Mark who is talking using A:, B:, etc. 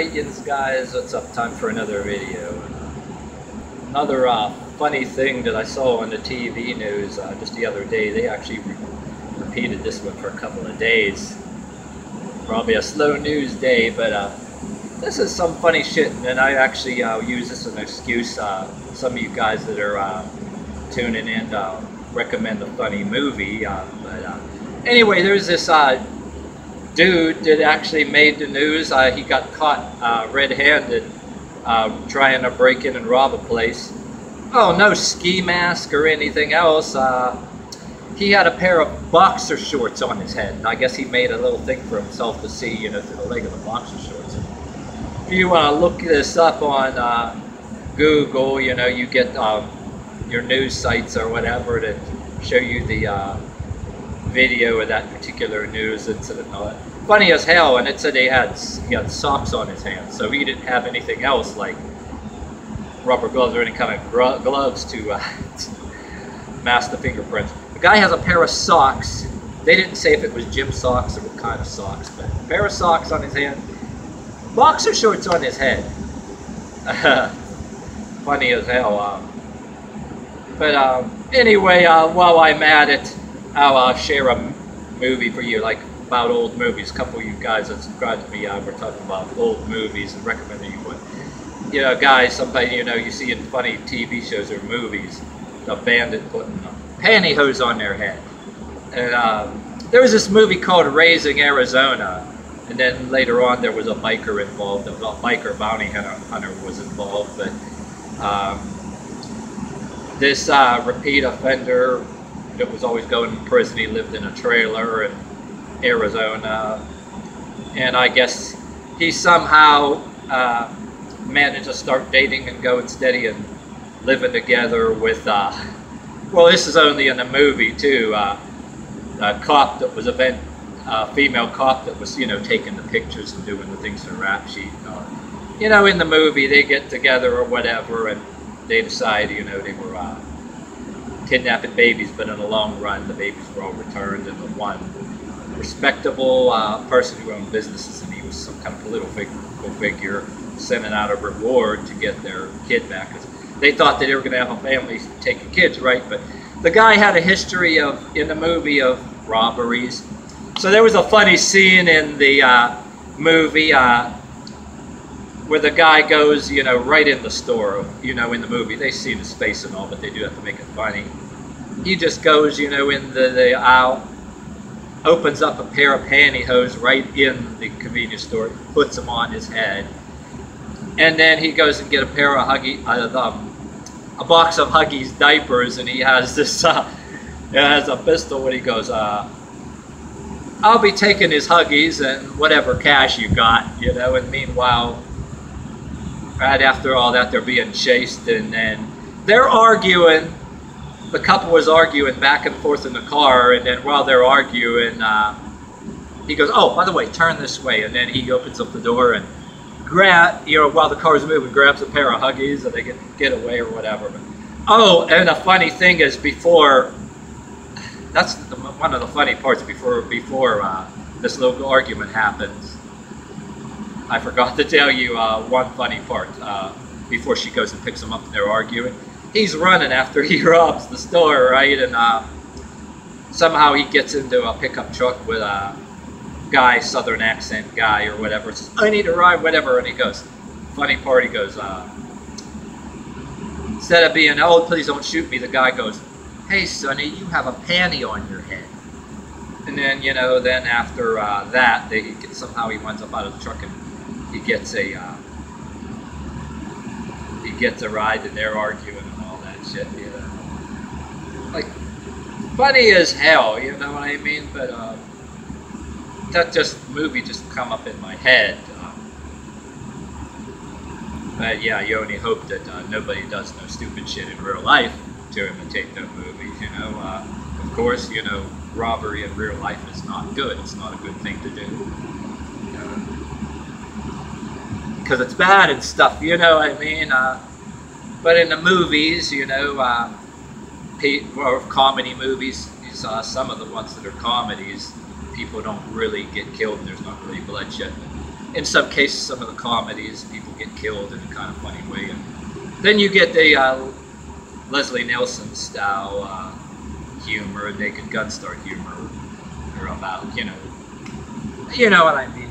A: Yins guys, what's up? Time for another video. Another uh, funny thing that I saw on the TV news uh, just the other day, they actually re repeated this one for a couple of days. Probably a slow news day, but uh, this is some funny shit, and I actually uh, use this as an excuse. Uh, some of you guys that are uh, tuning in recommend a funny movie, but anyway, there's this dude that actually made the news. Uh, he got caught uh, red-handed uh, trying to break in and rob a place. Oh, no ski mask or anything else. Uh, he had a pair of boxer shorts on his head. I guess he made a little thing for himself to see, you know, through the leg of the boxer shorts. If you want to look this up on uh, Google, you know, you get um, your news sites or whatever to show you the uh, video of that particular news incident and. Funny as hell, and it said he had he had socks on his hands, so he didn't have anything else like rubber gloves or any kind of gloves to, uh, mask the fingerprints. The guy has a pair of socks. They didn't say if it was gym socks or what kind of socks, but a pair of socks on his hand, boxer shorts on his head. Funny as hell. Um, but um, anyway, uh, while I'm at it, I'll uh, share a movie for you, like about old movies. A couple of you guys that subscribe to me, uh, we're talking about old movies and recommending you one. You know, guys, somebody you know you see in funny TV shows or movies, the bandit putting pantyhose on their head. And um, there was this movie called Raising Arizona, and then later on there was a biker involved. A biker bounty hunter, hunter was involved, but um, this uh, repeat offender was always going to prison. He lived in a trailer in Arizona, and I guess he somehow uh, managed to start dating and going steady and living together with. Uh, well, this is only in the movie too. Uh, a cop that was a ven- uh, female cop that was, you know, taking the pictures and doing the things in the rap sheet. Uh, you know, in the movie, they get together or whatever, and they decide, you know, they were uh, kidnapping babies, but in the long run, the babies were all returned, and the one respectable uh, person who owned businesses, and he was some kind of political fig- figure, sending out a reward to get their kid back. they thought that they were going to have a family taking kids, right? But the guy had a history of, in the movie, of robberies. So there was a funny scene in the uh, movie uh, where the guy goes, you know, right in the store. You know, in the movie, they see his face and all, but they do have to make it funny. He just goes, you know, in the, the aisle, opens up a pair of pantyhose right in the convenience store, puts them on his head, and then he goes and get a pair of Huggy, uh, um, a box of Huggies diapers, and he has this, uh, he has a pistol, and he goes, uh, I'll be taking his Huggies and whatever cash you got, you know, and meanwhile, right after all that, they're being chased, and then they're arguing. The couple was arguing back and forth in the car, and then while they're arguing, uh, he goes, "Oh, by the way, turn this way," and then he opens up the door and grab, you know, while the car's moving, grabs a pair of Huggies, and they get get away or whatever. But, oh, and the funny thing is, before that's the, one of the funny parts before before uh, this little argument happens. I forgot to tell you uh, one funny part. Uh, before she goes and picks him up and they're arguing, he's running after he robs the store, right? And uh, somehow he gets into a pickup truck with a guy, southern accent guy or whatever. Says, I need a ride, whatever. And he goes, funny part, he goes, uh, instead of being, oh, please don't shoot me, the guy goes, hey, Sonny, you have a panty on your head. And then, you know, then after uh, that, they somehow he winds up out of the truck and he gets a uh, he gets a ride and they're arguing and all that shit, you know. Like funny as hell, you know what I mean? But uh, that just movie just come up in my head. Uh, but yeah, you only hope that uh, nobody does no stupid shit in real life to imitate those movie. you know. Uh, of course, you know, robbery in real life is not good. It's not a good thing to do because it's bad and stuff. You know what I mean? Uh, but in the movies, you know, um, uh, or comedy movies, you saw some of the ones that are comedies. People don't really get killed. And there's not really bloodshed. In some cases, some of the comedies, people get killed in a kind of funny way. And then you get the uh, Leslie Nielsen style uh, humor, Naked gunstar humor, about you know, you know what I mean.